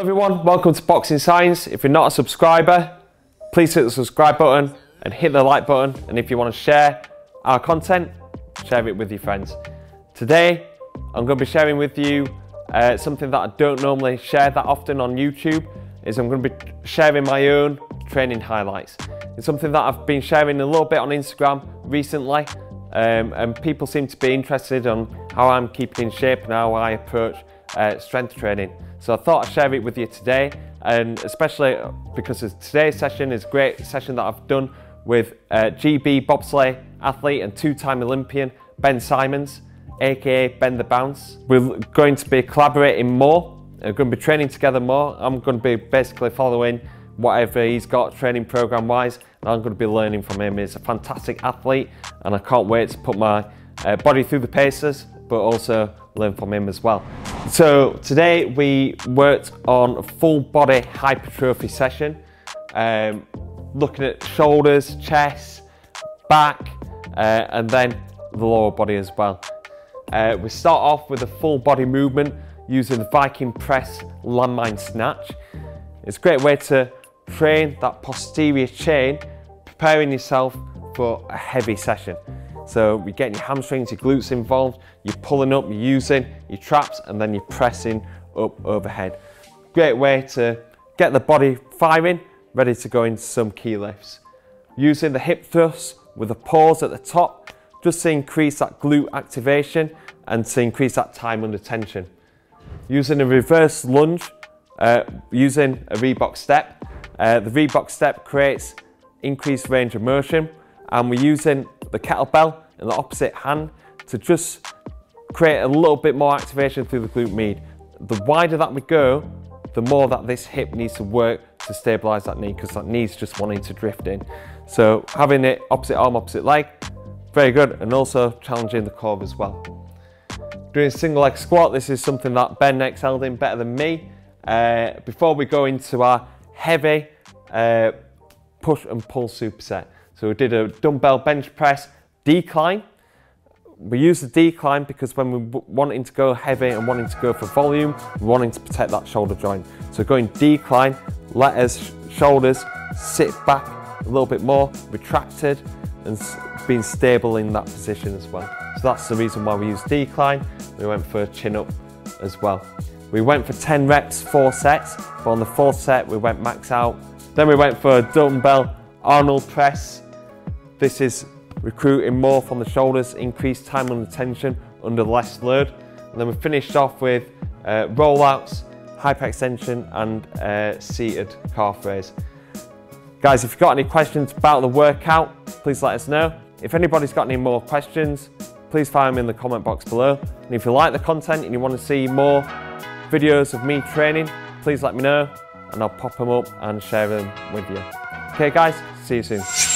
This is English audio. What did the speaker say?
everyone, welcome to Boxing Science. If you're not a subscriber, please hit the subscribe button and hit the like button. And if you want to share our content, share it with your friends. Today, I'm going to be sharing with you uh, something that I don't normally share that often on YouTube, is I'm going to be sharing my own training highlights. It's something that I've been sharing a little bit on Instagram recently, um, and people seem to be interested on how I'm keeping in shape and how I approach uh, strength training. So I thought I'd share it with you today, and especially because today's session is a great session that I've done with uh, GB bobsleigh athlete and two-time Olympian Ben Simons, aka Ben the Bounce. We're going to be collaborating more. We're going to be training together more. I'm going to be basically following whatever he's got training program wise and I'm going to be learning from him. He's a fantastic athlete and I can't wait to put my uh, body through the paces but also learn from him as well. So today we worked on a full body hypertrophy session, um, looking at shoulders, chest, back, uh, and then the lower body as well. Uh, we start off with a full body movement using the Viking press landmine snatch. It's a great way to train that posterior chain, preparing yourself for a heavy session. So you're getting your hamstrings, your glutes involved, you're pulling up, you're using your traps, and then you're pressing up overhead. Great way to get the body firing, ready to go into some key lifts. Using the hip thrust with a pause at the top, just to increase that glute activation and to increase that time under tension. Using a reverse lunge, uh, using a Reebok step. Uh, the Reebok step creates increased range of motion and we're using the kettlebell in the opposite hand to just create a little bit more activation through the glute med. The wider that we go, the more that this hip needs to work to stabilize that knee because that knee's just wanting to drift in. So having it opposite arm, opposite leg, very good and also challenging the core as well. Doing single leg squat, this is something that Ben excelled in better than me. Uh, before we go into our heavy uh, push and pull superset. So we did a dumbbell bench press decline. We use the decline because when we're wanting to go heavy and wanting to go for volume, we're wanting to protect that shoulder joint. So going decline, let us shoulders sit back a little bit more, retracted and being stable in that position as well. So that's the reason why we use decline. We went for a chin up as well. We went for 10 reps, four sets, but on the fourth set we went max out. Then we went for a dumbbell Arnold press. This is recruiting more from the shoulders, increased time under tension under less load. And then we finished off with uh, rollouts, hyperextension and uh, seated calf raise. Guys, if you've got any questions about the workout, please let us know. If anybody's got any more questions, please find them in the comment box below. And if you like the content and you want to see more videos of me training, please let me know and I'll pop them up and share them with you. Okay guys, see you soon.